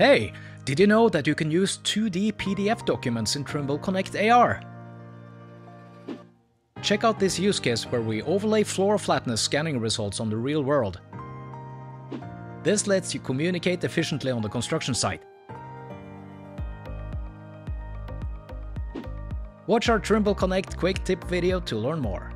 Hey, did you know that you can use 2D PDF documents in Trimble Connect AR? Check out this use case where we overlay floor flatness scanning results on the real world. This lets you communicate efficiently on the construction site. Watch our Trimble Connect quick tip video to learn more.